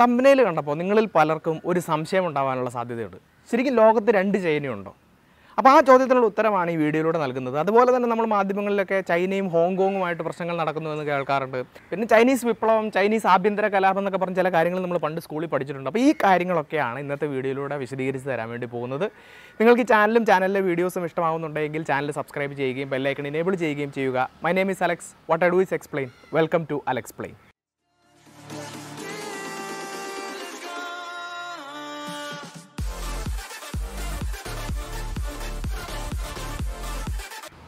തമ്പനയിൽ കണ്ടപ്പോൾ നിങ്ങളിൽ പലർക്കും ഒരു സംശയം ഉണ്ടാവാനുള്ള സാധ്യതയുണ്ട്. ശരിക്കും ലോകത്ത് രണ്ട് ചൈനയുണ്ടോ അപ്പോൾ ആ ചോദ്യത്തിനുള്ള ഉത്തരമാണ് ഈ വീഡിയോയിലൂടെ നൽകുന്നത്. അതുപോലെ തന്നെ നമ്മൾ മാധ്യമങ്ങളിലൊക്കെ ചൈനയും ഹോങ്കോങ്ങുമായിട്ട് പ്രശ്നങ്ങൾ നടക്കുന്നുവെന്ന് കേൾക്കാറുണ്ട്. പിന്നെ ചൈനീസ് വിപ്ലവം ചൈനീസ് ആഭ്യന്തര കലാപം എന്നൊക്കെ പറഞ്ഞ ചില കാര്യങ്ങൾ നമ്മൾ പണ്ട് സ്കൂളിൽ പഠിച്ചിട്ടുണ്ട്. അപ്പോൾ ഈ കാര്യങ്ങളൊക്കെയാണ് ഇന്നത്തെ വീഡിയോയിലൂടെ വിശദീകരിച്ച് തരാൻ വേണ്ടി പോകുന്നത്. നിങ്ങൾക്ക് ചാനലും ചാനലിലെ വീഡിയോസും ഇഷ്ടമാകുന്നുണ്ടെങ്കിൽ ചാനൽ സബ്സ്ക്രൈബ് ചെയ്യുകയും ബെല്ലൈക്കൺ ഇനേബിൾ ചെയ്യുകയും ചെയ്യുക. My name is Alex what I do is explain welcome to Alexplain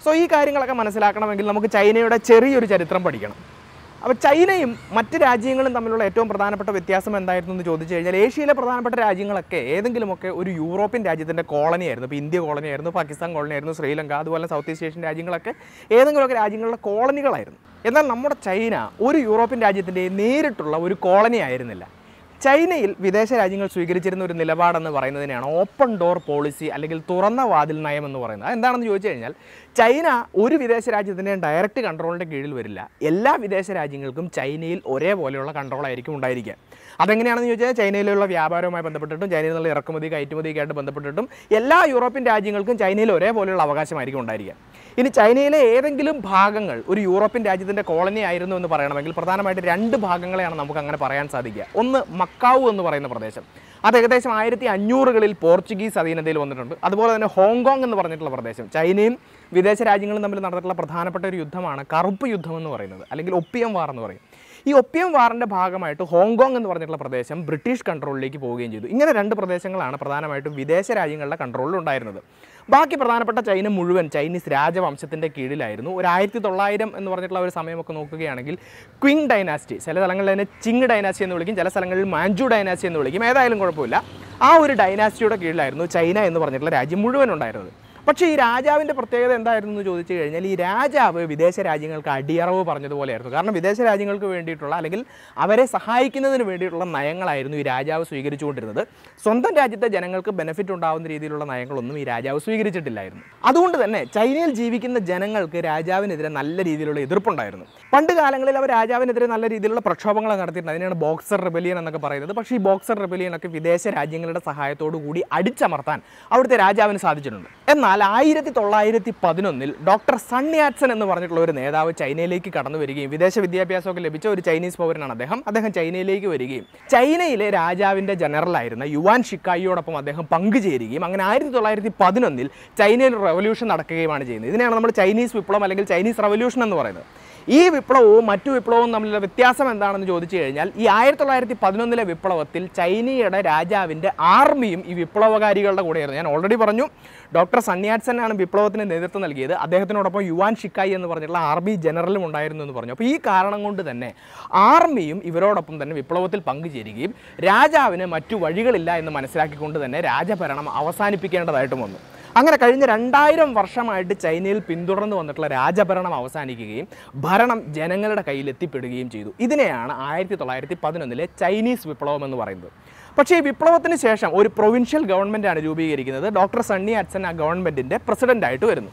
so ഈ കാര്യങ്ങളൊക്കെ മനസ്സിലാക്കണമെങ്കിൽ നമുക്ക് ചൈനയുടെ ചെറിയൊരു ചരിത്രം പഠിക്കണം. അപ്പോൾ ചൈനയും മറ്റ് രാജ്യങ്ങളും തമ്മിലുള്ള ഏറ്റവും പ്രധാനപ്പെട്ട വ്യത്യാസം എന്തായിരുന്നു എന്ന് ചോദിച്ചു കഴിഞ്ഞാൽ ഏഷ്യയിലെ പ്രധാനപ്പെട്ട രാജ്യങ്ങളൊക്കെ ഏതെങ്കിലുമൊക്കെ ഒരു യൂറോപ്യൻ രാജ്യത്തിന്റെ കോളനിയായിരുന്നു. ഇപ്പോൾ ഇന്ത്യ കോളനിയായിരുന്നു പാകിസ്ഥാൻ കോളനിയായിരുന്നു ശ്രീലങ്ക അതുപോലെ സൗത്ത് ഈസ്റ്റ് ഏഷ്യൻ രാജ്യങ്ങളൊക്കെ ഏതെങ്കിലുമൊക്കെ രാജ്യങ്ങളുടെ കോളനികളായിരുന്നു. എന്നാൽ നമ്മുടെ ചൈന ഒരു യൂറോപ്യൻ രാജ്യത്തിന്റെ നേരിട്ടുള്ള ഒരു കോളനി ആയിരുന്നില്ല. ചൈനയിൽ വിദേശ രാജ്യങ്ങൾ സ്വീകരിച്ചിരുന്ന ഒരു നിലപാടെന്ന് പറയുന്നതിനെയാണ് ഓപ്പൺ ഡോർ പോളിസി അല്ലെങ്കിൽ തുറന്ന വാതിൽ നയം എന്ന് പറയുന്നത്. എന്താണെന്ന് ചോദിച്ചു കഴിഞ്ഞാൽ ചൈന ഒരു വിദേശ രാജ്യത്തിന്റെയും ഡയറക്റ്റ് കൺട്രോളിന്റെ കീഴിൽ വരില്ല. എല്ലാ വിദേശ രാജ്യങ്ങൾക്കും ചൈനയിൽ ഒരേപോലെയുള്ള കൺട്രോളായിരിക്കും ഉണ്ടായിരിക്കുക. അതെങ്ങനെയാണെന്ന് ചോദിച്ചാൽ ചൈനയിലുള്ള വ്യാപാരവുമായി ബന്ധപ്പെട്ടിട്ടും ചൈനയിൽ നിന്നുള്ള ഇറക്കുമതി കയറ്റുമതിയൊക്കെ ആയിട്ട് ബന്ധപ്പെട്ടിട്ടും എല്ലാ യൂറോപ്യൻ രാജ്യങ്ങൾക്കും ചൈനയിൽ ഒരേപോലെയുള്ള അവകാശമായിരിക്കും ഉണ്ടായിരിക്കുക. ഇനി ചൈനയിലെ ഏതെങ്കിലും ഭാഗങ്ങൾ ഒരു യൂറോപ്യൻ രാജ്യത്തിന്റെ കോളനി ആയിരുന്നു എന്ന് പറയണമെങ്കിൽ പ്രധാനമായിട്ട് രണ്ട് ഭാഗങ്ങളെയാണ് നമുക്ക് അങ്ങനെ പറയാൻ സാധിക്കുക. ഒന്ന് മക്കാവു എന്ന് പറയുന്ന പ്രദേശം. അത് ഏകദേശം ആയിരത്തി അഞ്ഞൂറുകളിൽ പോർച്ചുഗീസ് അധീനതയിൽ വന്നിട്ടുണ്ട്. അതുപോലെ തന്നെ ഹോങ്കോങ് എന്ന് പറഞ്ഞിട്ടുള്ള പ്രദേശം. ചൈനയും വിദേശ രാജ്യങ്ങളും തമ്മിൽ നടന്നിട്ടുള്ള പ്രധാനപ്പെട്ട ഒരു യുദ്ധമാണ് കറുപ്പ് യുദ്ധം എന്ന് പറയുന്നത് അല്ലെങ്കിൽ ഒപ്പിയം വാർ എന്ന് പറയും. ഈ ഒപ്പിയം വാറിന്റെ ഭാഗമായിട്ട് ഹോങ്കോങ് എന്ന് പറഞ്ഞിട്ടുള്ള പ്രദേശം ബ്രിട്ടീഷ് കൺട്രോളിലേക്ക് പോവുകയും ചെയ്തു. ഇങ്ങനെ രണ്ട് പ്രദേശങ്ങളാണ് പ്രധാനമായിട്ടും വിദേശ രാജ്യങ്ങളുടെ കൺട്രോളിൽ ഉണ്ടായിരുന്നത്. ബാക്കി പ്രധാനപ്പെട്ട ചൈന മുഴുവൻ ചൈനീസ് രാജവംശത്തിന്റെ കീഴിലായിരുന്നു. ഒരു ആയിരത്തി തൊള്ളായിരം എന്ന് പറഞ്ഞിട്ടുള്ള ഒരു സമയമൊക്കെ നോക്കുകയാണെങ്കിൽ ക്വിങ് ഡൈനാസ്റ്റി ചില സ്ഥലങ്ങളിൽ തന്നെ ചിങ് ഡൈനാസ്റ്റി എന്ന് വിളിക്കും ചില സ്ഥലങ്ങളിൽ മാഞ്ചു ഡൈനാസ്റ്റി എന്ന് വിളിക്കും. ഏതായാലും കുഴപ്പമില്ല. ആ ഒരു ഡൈനാസ്റ്റിയുടെ കീഴിലായിരുന്നു ചൈന എന്ന് പറഞ്ഞിട്ടുള്ള രാജ്യം മുഴുവൻ ഉണ്ടായിരുന്നത്. പക്ഷേ ഈ രാജാവിന്റെ പ്രത്യേകത എന്തായിരുന്നു എന്ന് ചോദിച്ചു കഴിഞ്ഞാൽ ഈ രാജാവ് വിദേശ രാജ്യങ്ങൾക്ക് അടിയറവ് പറഞ്ഞതുപോലെയായിരുന്നു. കാരണം വിദേശ രാജ്യങ്ങൾക്ക് വേണ്ടിയിട്ടുള്ള അല്ലെങ്കിൽ അവരെ സഹായിക്കുന്നതിന് വേണ്ടിയിട്ടുള്ള നയങ്ങളായിരുന്നു ഈ രാജാവ് സ്വീകരിച്ചുകൊണ്ടിരുന്നത്. സ്വന്തം രാജ്യത്തെ ജനങ്ങൾക്ക് ബെനിഫിറ്റ് ഉണ്ടാകുന്ന രീതിയിലുള്ള നയങ്ങളൊന്നും ഈ രാജാവ് സ്വീകരിച്ചിട്ടില്ലായിരുന്നു. അതുകൊണ്ട് തന്നെ ചൈനയിൽ ജീവിക്കുന്ന ജനങ്ങൾക്ക് രാജാവിനെതിരെ നല്ല രീതിയിലുള്ള എതിർപ്പുണ്ടായിരുന്നു. പണ്ട് കാലങ്ങളിൽ അവർ രാജാവിനെതിരെ നല്ല രീതിയിലുള്ള പ്രക്ഷോഭങ്ങൾ നടത്തിയിട്ടുണ്ട്. അതിനാണ് ബോക്സർ റെബലിയൻ എന്നൊക്കെ പറയുന്നത്. പക്ഷേ ഈ ബോക്സർ റെബലിയൻ ഒക്കെ വിദേശ രാജ്യങ്ങളുടെ സഹായത്തോടു കൂടി അടിച്ചമർത്താൻ അവിടുത്തെ രാജാവിന് സാധിച്ചിട്ടുണ്ട്. എന്നാൽ ആയിരത്തി തൊള്ളായിരത്തി പതിനൊന്നിൽ ഡോക്ടർ സണ്യാറ്റ്സൺ എന്ന് പറഞ്ഞിട്ടുള്ള ഒരു നേതാവ് ചൈനയിലേക്ക് കടന്നു വരികയും വിദേശ വിദ്യാഭ്യാസമൊക്കെ ലഭിച്ച ഒരു ചൈനീസ് പൗരനാണ് അദ്ദേഹം. അദ്ദേഹം ചൈനയിലേക്ക് വരികയും ചൈനയിലെ രാജാവിന്റെ ജനറലായിരുന്ന യുവാൻ ഷിക്കായിയോടൊപ്പം അദ്ദേഹം പങ്കുചേരുകയും അങ്ങനെ ആയിരത്തി തൊള്ളായിരത്തി പതിനൊന്നിൽ ചൈനയിൽ റവല്യൂഷൻ നടക്കുകയുമാണ് ചെയ്യുന്നത്. ഇതിനെയാണ് നമ്മൾ ചൈനീസ് വിപ്ലവം അല്ലെങ്കിൽ ചൈനീസ് റെവല്യൂഷൻ എന്ന് പറയുന്നത്. ഈ വിപ്ലവവും മറ്റു വിപ്ലവവും തമ്മിലുള്ള വ്യത്യാസം എന്താണെന്ന് ചോദിച്ചു കഴിഞ്ഞാൽ ഈ ആയിരത്തി തൊള്ളായിരത്തി പതിനൊന്നിലെ വിപ്ലവത്തിൽ ചൈനയുടെ രാജാവിന്റെ ആർമിയും ഈ വിപ്ലവകാരികളുടെ കൂടെയായിരുന്നു. ഞാൻ ഓൾറെഡി പറഞ്ഞു ഡോക്ടർ സന്യാട്സൻ ആണ് വിപ്ലവത്തിന് നേതൃത്വം നൽകിയത്. അദ്ദേഹത്തിനോടൊപ്പം യുവാൻ ഷിക്കായി എന്ന് പറഞ്ഞിട്ടുള്ള ആർമി ജനറലും ഉണ്ടായിരുന്നു എന്ന് പറഞ്ഞു. അപ്പോൾ ഈ കാരണം കൊണ്ട് തന്നെ ആർമിയും ഇവരോടൊപ്പം തന്നെ വിപ്ലവത്തിൽ പങ്കുചേരുകയും രാജാവിന് മറ്റു വഴികളില്ല എന്ന് മനസ്സിലാക്കിക്കൊണ്ട് തന്നെ രാജഭരണം അവസാനിപ്പിക്കേണ്ടതായിട്ടും വന്നു. അങ്ങനെ കഴിഞ്ഞ രണ്ടായിരം വർഷമായിട്ട് ചൈനയിൽ പിന്തുടർന്ന് വന്നിട്ടുള്ള രാജഭരണം അവസാനിക്കുകയും ഭരണം ജനങ്ങളുടെ കയ്യിൽ എത്തിപ്പെടുകയും ചെയ്തു. ഇതിനെയാണ് ആയിരത്തി തൊള്ളായിരത്തി പതിനൊന്നിലെ ചൈനീസ് വിപ്ലവം എന്ന് പറയുന്നത്. പക്ഷേ ഈ വിപ്ലവത്തിന് ശേഷം ഒരു പ്രൊവിൻഷ്യൽ ഗവൺമെന്റാണ് രൂപീകരിക്കുന്നത്. ഡോക്ടർ സണ്ണി അച്ഛൻ ആ ഗവൺമെന്റിന്റെ പ്രസിഡന്റായിട്ട് വരുന്നു.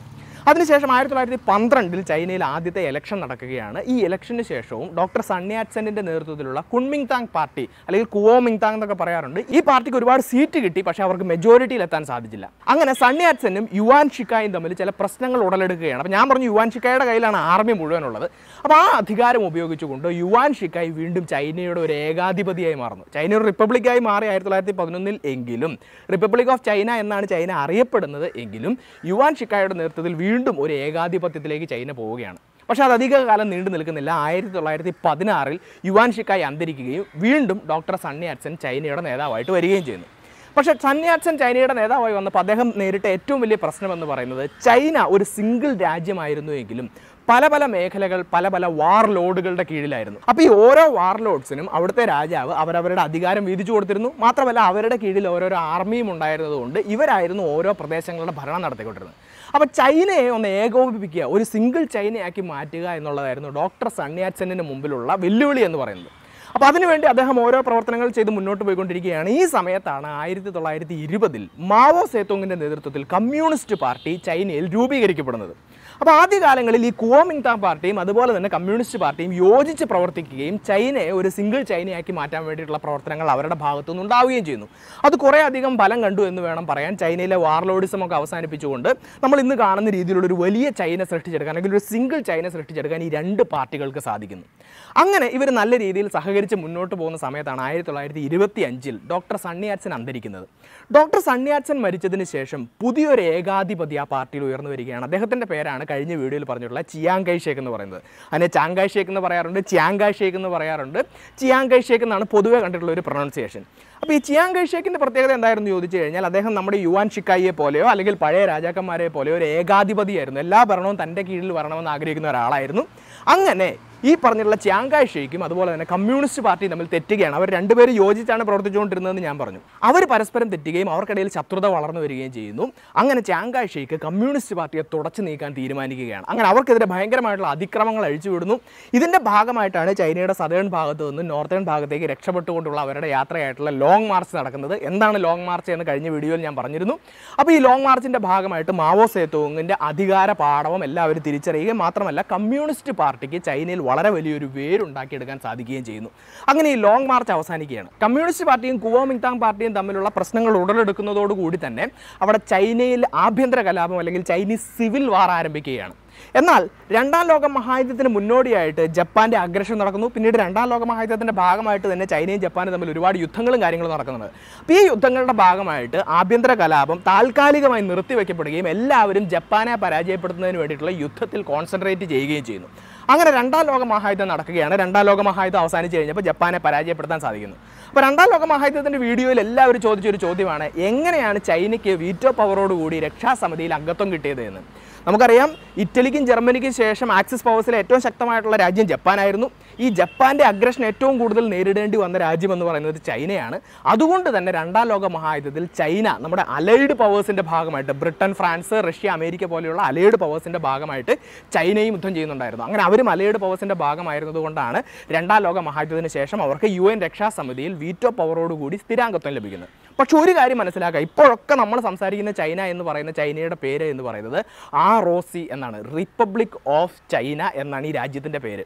അതിനുശേഷം ആയിരത്തി തൊള്ളായിരത്തി പന്ത്രണ്ടിൽ ചൈനയിൽ ആദ്യത്തെ ഇലക്ഷൻ നടക്കുകയാണ്. ഈ ഇലക്ഷന് ശേഷവും ഡോക്ടർ സണ്യാറ്റ്സന്റെ നേതൃത്വത്തിലുള്ള കുൺമിങ് താങ് പാർട്ടി അല്ലെങ്കിൽ കുവോ മിങ് താങ് എന്നൊക്കെ പറയാറുണ്ട് ഈ പാർട്ടിക്ക് ഒരുപാട് സീറ്റ് കിട്ടി പക്ഷേ അവർക്ക് മെജോറിറ്റിയിൽ എത്താൻ സാധിച്ചില്ല. അങ്ങനെ സണ്യാറ്റ്സനും യുവാൻ ഷിക്കായും തമ്മിൽ ചില പ്രശ്നങ്ങൾ ഉടലെടുക്കുകയാണ്. അപ്പോൾ ഞാൻ പറഞ്ഞു യുവാൻ ഷിക്കായുടെ കയ്യിലാണ് ആർമി മുഴുവനുള്ളത്. അപ്പോൾ ആ അധികാരം ഉപയോഗിച്ചുകൊണ്ട് യുവാൻ ഷിക്കായി വീണ്ടും ചൈനയുടെ ഒരു ഏകാധിപതിയായി മാറുന്നു. ചൈന ഒരു റിപ്പബ്ലിക്കായി മാറി ആയിരത്തി തൊള്ളായിരത്തി പതിനൊന്നിൽ എങ്കിലും റിപ്പബ്ലിക് ഓഫ് ചൈന എന്നാണ് ചൈന അറിയപ്പെടുന്നത് എങ്കിലും യുവാൻ ഷിക്കായുടെ നേതൃത്വത്തിൽ വീണ്ടും ഒരു ഏകാധിപത്യത്തിലേക്ക് ചൈന പോവുകയാണ്. പക്ഷേ അത് അധികകാലം നീണ്ടു നിൽക്കുന്നില്ല. ആയിരത്തി തൊള്ളായിരത്തി പതിനാറിൽ യുവാൻ ഷിക്കായി അന്തരിക്കുകയും വീണ്ടും ഡോക്ടർ സണ്ണി അറ്റ്സൻ ചൈനയുടെ നേതാവായിട്ട് വരികയും ചെയ്യുന്നു. പക്ഷേ സണ്ണി അറ്റ്സൻ ചൈനയുടെ നേതാവായി വന്നപ്പോൾ അദ്ദേഹം നേരിട്ട ഏറ്റവും വലിയ പ്രശ്നമെന്ന് പറയുന്നത് ചൈന ഒരു സിംഗിൾ രാജ്യമായിരുന്നു എങ്കിലും പല പല മേഖലകൾ പല പല വാർ ലോഡുകളുടെ കീഴിലായിരുന്നു. അപ്പോൾ ഈ ഓരോ വാർ ലോഡ്സിനും അവിടുത്തെ രാജാവ് അവരവരുടെ അധികാരം വീതിച്ചു കൊടുത്തിരുന്നു. മാത്രമല്ല അവരുടെ കീഴിൽ ഓരോരോ ആർമിയും ഉണ്ടായിരുന്നതുകൊണ്ട് ഇവരായിരുന്നു ഓരോ പ്രദേശങ്ങളുടെ ഭരണം നടത്തിക്കൊണ്ടിരുന്നത്. അപ്പോൾ ചൈനയെ ഒന്ന് ഏകോപിപ്പിക്കുക. ഒരു സിംഗിൾ ചൈനയാക്കി മാറ്റുക എന്നുള്ളതായിരുന്നു ഡോക്ടർ സണ്യാച്ചനു മുമ്പിലുള്ള വെല്ലുവിളി എന്ന് പറയുന്നത്. അപ്പോൾ അതിനുവേണ്ടി അദ്ദേഹം ഓരോ പ്രവർത്തനങ്ങൾ ചെയ്ത് മുന്നോട്ട് പോയിക്കൊണ്ടിരിക്കുകയാണ്. ഈ സമയത്താണ് ആയിരത്തി തൊള്ളായിരത്തി ഇരുപതിൽ മാവോ സേത്തോങ്ങിന്റെ നേതൃത്വത്തിൽ കമ്മ്യൂണിസ്റ്റ് പാർട്ടി ചൈനയിൽ രൂപീകരിക്കപ്പെടുന്നത്. അപ്പോൾ ആദ്യകാലങ്ങളിൽ ഈ കുവോമിങ്താങ് പാർട്ടിയും അതുപോലെ തന്നെ കമ്മ്യൂണിസ്റ്റ് പാർട്ടിയും യോജിച്ച് പ്രവർത്തിക്കുകയും ചൈനയെ ഒരു സിംഗിൾ ചൈനയാക്കി മാറ്റാൻ വേണ്ടിയിട്ടുള്ള പ്രവർത്തനങ്ങൾ അവരുടെ ഭാഗത്തുനിന്ന് ഉണ്ടാവുകയും ചെയ്യുന്നു. അത് കുറേ അധികം ഫലം കണ്ടു എന്ന് വേണം പറയാൻ. ചൈനയിലെ വാർലോഡിസം ഒക്കെ അവസാനിപ്പിച്ചുകൊണ്ട് നമ്മൾ ഇന്ന് കാണുന്ന രീതിയിലുള്ള ഒരു വലിയ ചൈന സൃഷ്ടിച്ചെടുക്കാൻ അല്ലെങ്കിൽ ഒരു സിംഗിൾ ചൈന സൃഷ്ടിച്ചെടുക്കാൻ ഈ രണ്ട് പാർട്ടികൾക്ക് സാധിക്കുന്നു. അങ്ങനെ ഇവർ നല്ല രീതിയിൽ സഹകരിച്ച് മുന്നോട്ട് പോകുന്ന സമയത്താണ് ആയിരത്തി തൊള്ളായിരത്തി ഇരുപത്തി അഞ്ചിൽ ഡോക്ടർ സണ്ണിയാച്ചൻ അന്തരിക്കുന്നത്. ഡോക്ടർ സണ്ണിയാച്ചൻ മരിച്ചതിന് ശേഷം പുതിയൊരു ഏകാധിപതി ആ പാർട്ടിയിൽ ഉയർന്നു വരികയാണ്. അദ്ദേഹത്തിന്റെ പേരാണ് കഴിഞ്ഞ വീഡിയോയിൽ പറഞ്ഞിട്ടുള്ള ചിയാങ്കായ് ഷേക്ക് എന്ന് പറയുന്നത്. അതിനെ ചാങ്കായ് ഷേക്ക് എന്ന് പറയാറുണ്ട് ചിയാങ്കായ് ഷേക്ക് എന്ന് പറയാറുണ്ട്. ചിയാങ്കായ് ഷേക്ക് എന്നാണ് പൊതുവെ കണ്ടിട്ടുള്ള ഒരു പ്രൊണൗൺസിയേഷൻ അപ്പോൾ ഈ ചിയാങ്കായ് ഷേക്കിന്റെ പ്രത്യേകത എന്തായിരുന്നു ചോദിച്ചു കഴിഞ്ഞാൽ അദ്ദേഹം നമ്മുടെ യുവാൻ ഷിക്കായിയെ പോലെയോ അല്ലെങ്കിൽ പഴയ രാജാക്കന്മാരെ പോലെയോ ഒരു ഏകാധിപതിയായിരുന്നു. എല്ലാ ഭരണവും തന്റെ കീഴിൽ വരണമെന്ന് ആഗ്രഹിക്കുന്ന ഒരാളായിരുന്നു. അങ്ങനെ ഈ പറഞ്ഞിട്ടുള്ള ചാങ്കായ് ഷെയ്ക്കും അതുപോലെ തന്നെ കമ്മ്യൂണിസ്റ്റ് പാർട്ടി തമ്മിൽ തെറ്റുകയാണ്. അവർ രണ്ടുപേരും യോജിച്ചാണ് പ്രവർത്തിച്ചുകൊണ്ടിരുന്നതെന്ന് ഞാൻ പറഞ്ഞു. അവർ പരസ്പരം തെറ്റുകയും അവർക്കിടയിൽ ശത്രുത വളർന്നു വരികയും ചെയ്യുന്നു. അങ്ങനെ ചാങ്കായ് ഷെയ്ക്ക് കമ്മ്യൂണിസ്റ്റ് പാർട്ടിയെ തുടച്ചു നീക്കാൻ തീരുമാനിക്കുകയാണ്. അങ്ങനെ അവർക്കെതിരെ ഭയങ്കരമായിട്ടുള്ള അതിക്രമങ്ങൾ അഴിച്ചുവിടുന്നു. ഇതിന്റെ ഭാഗമായിട്ടാണ് ചൈനയുടെ സദേൺ ഭാഗത്ത് നിന്ന് നോർത്തേൺ ഭാഗത്തേക്ക് രക്ഷപ്പെട്ടുകൊണ്ടുള്ള അവരുടെ യാത്രയായിട്ടുള്ള ലോങ് മാർച്ച് നടക്കുന്നത്. എന്താണ് ലോങ് മാർച്ച് എന്ന് കഴിഞ്ഞ വീഡിയോയിൽ ഞാൻ പറഞ്ഞിരുന്നു. അപ്പോൾ ഈ ലോങ് മാർച്ചിന്റെ ഭാഗമായിട്ട് മാവോ സേത്തോങ്ങിന്റെ അധികാര പാടവം എല്ലാവരും തിരിച്ചറിയുകയും മാത്രമല്ല കമ്മ്യൂണിസ്റ്റ് പാർട്ടിക്ക് ചൈനയിൽ വളരെ വലിയൊരു വേരുണ്ടാക്കിയെടുക്കാൻ സാധിക്കുകയും ചെയ്യുന്നു. അങ്ങനെ ഈ ലോങ് മാർച്ച് അവസാനിക്കുകയാണ്. കമ്മ്യൂണിസ്റ്റ് പാർട്ടിയും കുവോമിങ്താങ് പാർട്ടിയും തമ്മിലുള്ള പ്രശ്നങ്ങൾ ഉടലെടുക്കുന്നതോടുകൂടി തന്നെ അവിടെ ചൈനയിൽ ആഭ്യന്തര കലാപം അല്ലെങ്കിൽ ചൈനീസ് സിവിൽ വാർ ആരംഭിക്കുകയാണ്. എന്നാൽ രണ്ടാം ലോക മഹായുദ്ധത്തിന് മുന്നോടിയായിട്ട് ജപ്പാന്റെ അഗ്രഷൻ നടക്കുന്നു. പിന്നീട് രണ്ടാം ലോക മഹായുദ്ധത്തിന്റെ ഭാഗമായിട്ട് തന്നെ ചൈനയും ജപ്പാനും തമ്മിൽ ഒരുപാട് യുദ്ധങ്ങളും കാര്യങ്ങളും നടക്കുന്നുണ്ട്. അപ്പോൾ ഈ യുദ്ധങ്ങളുടെ ഭാഗമായിട്ട് ആഭ്യന്തര കലാപം താൽക്കാലികമായി നിർത്തിവെക്കപ്പെടുകയും എല്ലാവരും ജപ്പാനെ പരാജയപ്പെടുത്തുന്നതിന് വേണ്ടിയിട്ടുള്ള യുദ്ധത്തിൽ കോൺസെൻട്രേറ്റ് ചെയ്യുകയും ചെയ്യുന്നു. അങ്ങനെ രണ്ടാം ലോക മഹായുദ്ധം നടക്കുകയാണ്. രണ്ടാം ലോക മഹായുദ്ധം അവസാനിച്ച് കഴിഞ്ഞപ്പോൾ ജപ്പാനെ പരാജയപ്പെടുത്താൻ സാധിക്കുന്നു. അപ്പോൾ രണ്ടാം ലോക മഹായുദ്ധത്തിന്റെ വീഡിയോയിൽ എല്ലാവരും ചോദിച്ചൊരു ചോദ്യമാണ് എങ്ങനെയാണ് ചൈനയ്ക്ക് വീറ്റോ പവറോടുകൂടി രക്ഷാസമിതിയിൽ അംഗത്വം കിട്ടിയത് എന്ന്? നമുക്കറിയാം ഇറ്റലിക്കും ജർമ്മനിക്കും ശേഷം ആക്സിസ് പവേഴ്സിലെ ഏറ്റവും ശക്തമായിട്ടുള്ള രാജ്യം ജപ്പാനായിരുന്നു. ഈ ജപ്പാന്റെ അഗ്രഷൻ ഏറ്റവും കൂടുതൽ നേരിടേണ്ടി വന്ന രാജ്യം എന്ന് പറയുന്നത് ചൈനയാണ്. അതുകൊണ്ട് തന്നെ രണ്ടാം ലോക മഹായുദ്ധത്തിൽ ചൈന നമ്മുടെ അലൈഡ് പവേഴ്സിന്റെ ഭാഗമായിട്ട് ബ്രിട്ടൻ ഫ്രാൻസ് റഷ്യ അമേരിക്ക പോലെയുള്ള അലൈഡ് പവേഴ്സിന്റെ ഭാഗമായിട്ട് ചൈനയും യുദ്ധം ചെയ്യുന്നുണ്ടായിരുന്നു. അങ്ങനെ അവരും അലൈഡ് പവേഴ്സിന്റെ ഭാഗമായിരുന്നത് കൊണ്ടാണ് രണ്ടാം ലോക മഹായുദ്ധത്തിന് ശേഷം അവർക്ക് യു എൻ രക്ഷാസമിതിയിൽ വീറ്റോ പവറോടുകൂടി സ്ഥിരാംഗത്വം ലഭിക്കുന്നത്. പക്ഷെ ഒരു കാര്യം മനസ്സിലാക്കുക ഇപ്പോഴൊക്കെ നമ്മൾ സംസാരിക്കുന്ന ചൈന എന്ന് പറയുന്ന ചൈനയുടെ പേര് എന്ന് പറയുന്നത് ആർ ഒ സി എന്നാണ് റിപ്പബ്ലിക് ഓഫ് ചൈന എന്നാണ് ഈ രാജ്യത്തിന്റെ പേര്.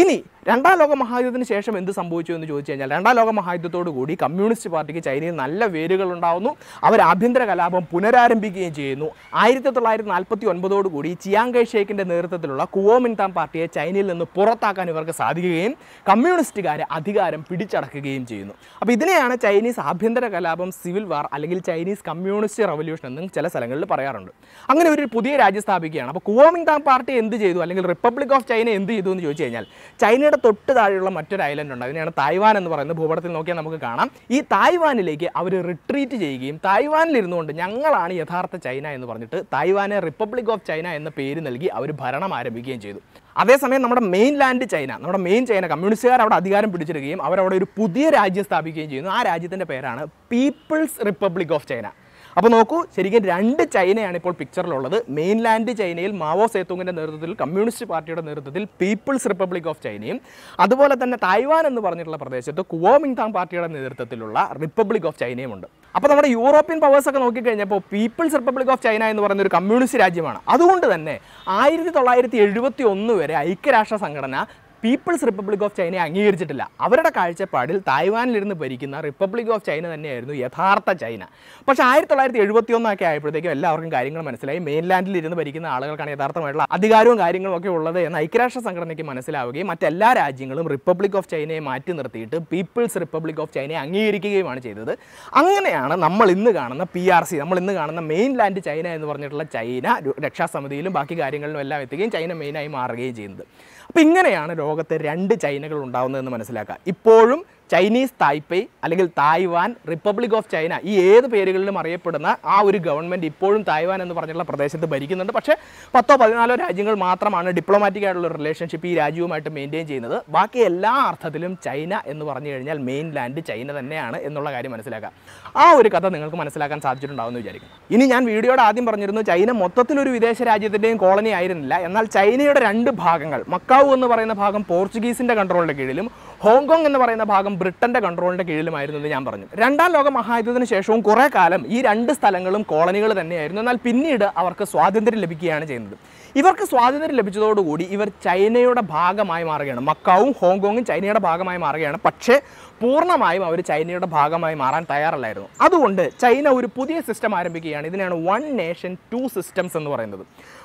ഇനി രണ്ടാം ലോക മഹായുദ്ധത്തിന് ശേഷം എന്ത് സംഭവിച്ചു എന്ന് ചോദിച്ചു കഴിഞ്ഞാൽ രണ്ടാം ലോക മഹായുദ്ധത്തോടു കൂടി കമ്മ്യൂണിസ്റ്റ് പാർട്ടിക്ക് ചൈനയിൽ നല്ല വേരുകൾ ഉണ്ടാവുന്നു. അവർ ആഭ്യന്തര കലാപം പുനരാരംഭിക്കുകയും ചെയ്യുന്നു. ആയിരത്തി തൊള്ളായിരത്തി നാൽപ്പത്തി ഒൻപതോടു കൂടി ചിയാങ്കൈ ഷേക്കിന്റെ നേതൃത്വത്തിലുള്ള കുവോമിൻതാം പാർട്ടിയെ ചൈനയിൽ നിന്ന് പുറത്താക്കാൻ ഇവർക്ക് സാധിക്കുകയും കമ്മ്യൂണിസ്റ്റുകാരെ അധികാരം പിടിച്ചടക്കുകയും ചെയ്യുന്നു. അപ്പോൾ ഇതിനെയാണ് ചൈനീസ് ആഭ്യന്തര കലാപം സിവിൽ വാർ അല്ലെങ്കിൽ ചൈനീസ് കമ്മ്യൂണിസ്റ്റ് റവല്യൂഷൻ എന്നും ചില സ്ഥലങ്ങളിൽ പറയാറുണ്ട്. അങ്ങനെ ഒരു പുതിയ രാജ്യം സ്ഥാപിക്കുകയാണ്. അപ്പോൾ കുവോമിൻതാം പാർട്ടി എന്ത് ചെയ്തു? അല്ലെങ്കിൽ റിപ്പബ്ലിക് ഓഫ് ചൈന എന്ത് ചെയ്തു എന്ന് ചോദിച്ചു കഴിഞ്ഞാൽ ചൈനയുടെ തൊട്ട് താഴെയുള്ള മറ്റൊരു ഐലൻഡ് ഉണ്ട്. അതിനെയാണ് തായ്വാൻ എന്ന് പറയുന്നത്. ഭൂപടത്തിൽ നോക്കിയാൽ നമുക്ക് കാണാം. ഈ തായ്വാനിലേക്ക് അവർ റിട്രീറ്റ് ചെയ്യുകയും തായ്വാനിൽ ഇരുന്നുകൊണ്ട് ഞങ്ങളാണ് യഥാർത്ഥ ചൈന എന്ന് പറഞ്ഞിട്ട് തായ്വാനെ റിപ്പബ്ലിക് ഓഫ് ചൈന എന്ന പേര് നൽകി അവർ ഭരണം ആരംഭിക്കുകയും ചെയ്തു. അതേസമയം നമ്മുടെ മെയിൻ ലാൻഡ് ചൈന നമ്മുടെ മെയിൻ ചൈന കമ്മ്യൂണിസ്റ്റുകാർ അവിടെ അധികാരം പിടിച്ചെടുക്കുകയും അവരവിടെ ഒരു പുതിയ രാജ്യം സ്ഥാപിക്കുകയും ചെയ്യുന്നു. ആ രാജ്യത്തിന്റെ പേരാണ് പീപ്പിൾസ് റിപ്പബ്ലിക് ഓഫ് ചൈന അപ്പോൾ നോക്കൂ ശരിക്കും രണ്ട് ചൈനയാണ് ഇപ്പോൾ പിക്ചറിലുള്ളത് മെയിൻലാൻഡ് ചൈനയിൽ മാവോ സേത്തുങ്ങിന്റെ നേതൃത്വത്തിൽ കമ്മ്യൂണിസ്റ്റ് പാർട്ടിയുടെ നേതൃത്വത്തിൽ പീപ്പിൾസ് റിപ്പബ്ലിക് ഓഫ് ചൈനയും അതുപോലെ തന്നെ തായ്വാൻ എന്ന് പറഞ്ഞിട്ടുള്ള പ്രദേശത്ത് കുവോമിങ്താങ് പാർട്ടിയുടെ നേതൃത്വത്തിലുള്ള റിപ്പബ്ലിക് ഓഫ് ചൈനയും ഉണ്ട്. അപ്പോൾ നമ്മുടെ യൂറോപ്യൻ പവേഴ്സൊക്കെ നോക്കിക്കഴിഞ്ഞപ്പോൾ പീപ്പിൾസ് റിപ്പബ്ലിക് ഓഫ് ചൈന എന്ന് പറയുന്ന ഒരു കമ്മ്യൂണിസ്റ്റ് രാജ്യമാണ്. അതുകൊണ്ട് തന്നെ ആയിരത്തി തൊള്ളായിരത്തി എഴുപത്തി ഒന്ന് വരെ ഐക്യരാഷ്ട്ര സംഘടന പീപ്പിൾസ് റിപ്പബ്ലിക് ഓഫ് ചൈനയെ അംഗീകരിച്ചിട്ടില്ല. അവരുടെ കാഴ്ചപ്പാടിൽ തായ്വാനിലിരുന്ന് ഭരിക്കുന്ന റിപ്പബ്ലിക് ഓഫ് ചൈന തന്നെയായിരുന്നു യഥാർത്ഥ ചൈന പക്ഷേ ആയിരത്തി തൊള്ളായിരത്തി എഴുപത്തി ഒന്നൊക്കെ ആയപ്പോഴത്തേക്കും എല്ലാവർക്കും കാര്യങ്ങൾ മനസ്സിലായി. മെയിൻലാൻഡിൽ ഇരുന്ന് ഭരിക്കുന്ന ആളുകൾക്കാണ് യഥാർത്ഥമായിട്ടുള്ള അധികാരവും കാര്യങ്ങളും ഒക്കെ ഉള്ളത് എന്ന് ഐക്യരാഷ്ട്ര സംഘടനയ്ക്ക് മനസ്സിലാവുകയും മറ്റെല്ലാ രാജ്യങ്ങളും റിപ്പബ്ലിക് ഓഫ് ചൈനയെ മാറ്റി നിർത്തിയിട്ട് പീപ്പിൾസ് റിപ്പബ്ലിക് ഓഫ് ചൈനയെ അംഗീകരിക്കുകയുമാണ് ചെയ്തത്. അങ്ങനെയാണ് നമ്മൾ ഇന്ന് കാണുന്ന പി ആർ സി നമ്മൾ ഇന്ന് കാണുന്ന മെയിൻലാൻഡ് ചൈന എന്ന് പറഞ്ഞിട്ടുള്ള ചൈന രക്ഷാസമിതിയിലും ബാക്കി കാര്യങ്ങളിലും എല്ലാം എത്തുകയും ചൈന മെയിനായി മാറുകയും ചെയ്യുന്നത്. അപ്പോൾ ഇങ്ങനെയാണ് ലോകത്തെ രണ്ട് ചൈനകൾ ഉണ്ടാവുന്നതെന്ന് മനസ്സിലാക്കുക ഇപ്പോഴും ചൈനീസ് തായ്പേ അല്ലെങ്കിൽ തായ്വാൻ റിപ്പബ്ലിക് ഓഫ് ചൈന ഈ ഏത് പേരുകളിലും അറിയപ്പെടുന്ന ആ ഒരു ഗവൺമെന്റ് ഇപ്പോഴും തായ്വാൻ എന്ന് പറഞ്ഞിട്ടുള്ള പ്രദേശത്ത് ഭരിക്കുന്നുണ്ട്. പക്ഷേ പത്തോ പതിനാലോ രാജ്യങ്ങൾ മാത്രമാണ് ഡിപ്ലോമാറ്റിക് ആയിട്ടുള്ള റിലേഷൻഷിപ്പ് ഈ രാജ്യവുമായിട്ട് മെയിന്റെയിൻ ചെയ്യുന്നത്. ബാക്കി എല്ലാ അർത്ഥത്തിലും ചൈന എന്ന് പറഞ്ഞു കഴിഞ്ഞാൽ മെയിൻ ലാൻഡ് ചൈന തന്നെയാണ് എന്നുള്ള കാര്യം മനസ്സിലാക്കാം. ആ ഒരു കഥ നിങ്ങൾക്ക് മനസ്സിലാക്കാൻ സാധിച്ചിട്ടുണ്ടാവുമെന്ന് വിചാരിക്കുന്നു. ഇനി ഞാൻ വീഡിയോയുടെ ആദ്യം പറഞ്ഞിരുന്നു ചൈന മൊത്തത്തിലൊരു വിദേശ രാജ്യത്തിന്റെയും കോളനി ആയിരുന്നില്ല എന്നാൽ ചൈനയുടെ രണ്ട് ഭാഗങ്ങൾ മക്കാവു എന്ന് പറയുന്ന ഭാഗം പോർച്ചുഗീസിന്റെ കൺട്രോളിന്റെ കീഴിലും ഹോങ്കോങ് എന്ന് പറയുന്ന ഭാഗം ബ്രിട്ടന്റെ കൺട്രോളിന്റെ കീഴിലുമായിരുന്നു എന്ന് ഞാൻ പറഞ്ഞു. രണ്ടാം ലോക മഹായുദ്ധത്തിന് ശേഷവും കുറേ കാലം ഈ രണ്ട് സ്ഥലങ്ങളും കോളനികൾ തന്നെയായിരുന്നു. എന്നാൽ പിന്നീട് അവർക്ക് സ്വാതന്ത്ര്യം ലഭിക്കുകയാണ് ചെയ്യുന്നത്. ഇവർക്ക് സ്വാതന്ത്ര്യം ലഭിച്ചതോടുകൂടി ഇവർ ചൈനയുടെ ഭാഗമായി മാറുകയാണ്. മക്കാവും ഹോങ്കോങ്ങും ചൈനയുടെ ഭാഗമായി മാറുകയാണ്. പക്ഷേ പൂർണമായും അവർ ചൈനയുടെ ഭാഗമായി മാറാൻ തയ്യാറല്ലായിരുന്നു. അതുകൊണ്ട് ചൈന ഒരു പുതിയ സിസ്റ്റം ആരംഭിക്കുകയാണ്. ഇതിനാണ് വൺ നേഷൻ ടു സിസ്റ്റംസ് എന്ന് പറയുന്നത്.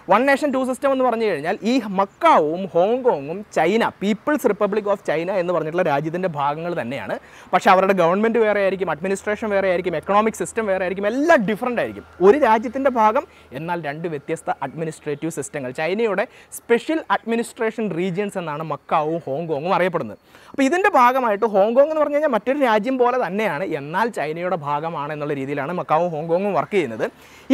വൺ നേഷൻ ടു സിസ്റ്റം എന്ന് പറഞ്ഞു കഴിഞ്ഞാൽ ഈ മക്കാവും ഹോങ്കോങ്ങും China people's republic of China എന്ന് പറഞ്ഞിട്ടുള്ള രാജ്യത്തിന്റെ ഭാഗങ്ങൾ തന്നെയാണ്. പക്ഷേ അവരുടെ ഗവൺമെന്റ് വേറെ ആയിരിക്കും അഡ്മിനിസ്ട്രേഷൻ വേറെ ആയിരിക്കും എക്കണോമിക് സിസ്റ്റം വേറെ ആയിരിക്കും എല്ലാം ഡിഫറന്റ് ആയിരിക്കും. ഒരു രാജ്യത്തിന്റെ ഭാഗം എന്നാൽ രണ്ട് വ്യത്യസ്ത അഡ്മിനിസ്ട്രേറ്റീവ് സിസ്റ്റങ്ങൾ ചൈനയുടെ സ്പെഷ്യൽ അഡ്മിനിസ്ട്രേഷൻ റീജിയൻസ് എന്നാണ് മക്കാവും ഹോങ്കോങ്ങും അറിയപ്പെടുന്നത്. അപ്പോൾ ഇതിന്റെ ഭാഗമായിട്ട് ഹോങ്കോങ് എന്ന് പറഞ്ഞു കഴിഞ്ഞാൽ മറ്റൊരു രാജ്യം പോലെ തന്നെയാണ്. എന്നാൽ ചൈനയുടെ ഭാഗമാണ് എന്നുള്ള രീതിയിലാണ് മക്കാവും ഹോങ്കോങ്ങും വർക്ക് ചെയ്യുന്നത്.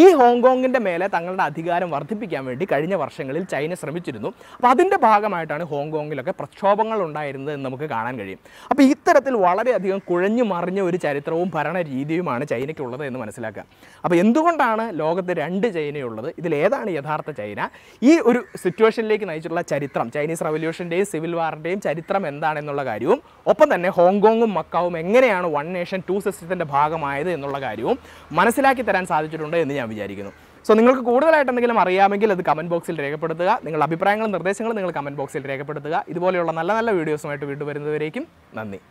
ഈ ഹോങ്കോങ്ങിന്റെ മേലെ തങ്ങളുടെ അധികാരം വർദ്ധിപ്പിക്കാൻ വേണ്ടി കഴിഞ്ഞ വർഷങ്ങളിൽ ചൈന ശ്രമിച്ചിരുന്നു. അപ്പോൾ അതിന്റെ ഭാഗമായിട്ടാണ് ഹോങ്കോങ്ങിലൊക്കെ പ്രക്ഷോഭങ്ങൾ ഉണ്ടായിരുന്നത് എന്ന് നമുക്ക് കാണാൻ കഴിയും. അപ്പോൾ ഇത്തരത്തിൽ വളരെയധികം കുഴഞ്ഞു മറിഞ്ഞ ഒരു ചരിത്രവും ഭരണ രീതിയുമാണ് ചൈനയ്ക്കുള്ളത് എന്ന് മനസ്സിലാക്കുക. അപ്പോൾ എന്തുകൊണ്ടാണ് ലോകത്ത് രണ്ട് ചൈനയുള്ളത്? ഇതിലേതാണ് യഥാർത്ഥ ചൈന? ഈ ഒരു സിറ്റുവേഷനിലേക്ക് നയിച്ചിട്ടുള്ള ചരിത്രം ചൈനീസ് റവല്യൂഷന്റെയും സിവിൽ വാറിന്റെയും ചരിത്രം എന്താണെന്നുള്ള കാര്യവും ഒപ്പം തന്നെ ഹോങ്കോങ്ങും മക്കാവും എങ്ങനെയാണ് വൺ നേഷൻ ടു സിസ്റ്റത്തിന്റെ ഭാഗമായത് എന്നുള്ള കാര്യവും മനസ്സിലാക്കി തരാൻ സാധിച്ചിട്ടുണ്ട് എന്ന് ഞാൻ വിചാരിക്കുന്നു. സോ നിങ്ങൾക്ക് കൂടുതലായിട്ട് എന്തെങ്കിലും അറിയാമെങ്കിൽ അത് കമന്റ് ബോക്സിൽ രേഖപ്പെടുത്തുക. നിങ്ങളുടെ അഭിപ്രായങ്ങളും നിർദ്ദേശങ്ങളും നിങ്ങൾ കമന്റ് ബോക്സിൽ രേഖപ്പെടുത്തുക. ഇതുപോലെയുള്ള നല്ല നല്ല വീഡിയോസുമായിട്ട് വീണ്ടും വരുന്നവരേക്കും നന്ദി.